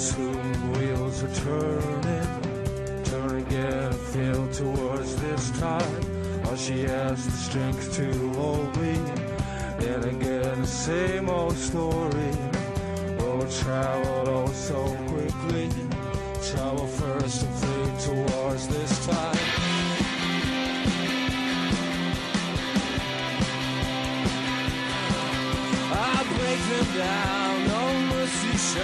assume wheels are turning, turning again, feel towards this time. All she has the strength to hold me. Then again, the same old story. Oh, traveled oh so quickly. Travel first and flee towards this time. I break them down, mercy.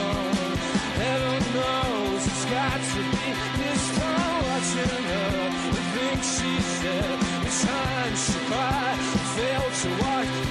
Heaven knows it's got to be this watching her. The things she said, the time she cried, failed to watch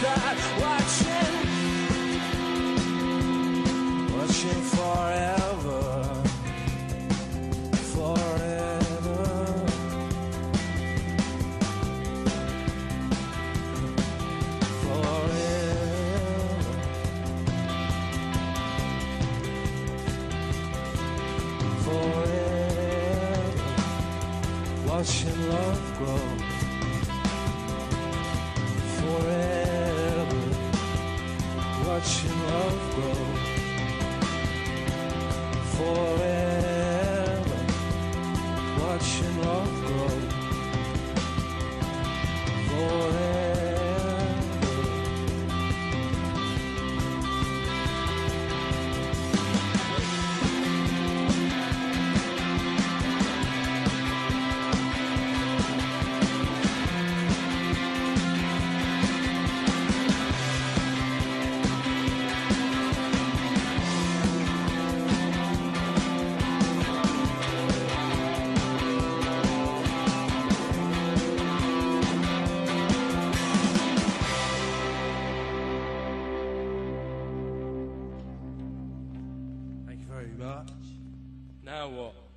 watching, watching forever, forever. Forever. forever, watching love grow. Watching love grow. Forever, watching love grow. Much. Now what?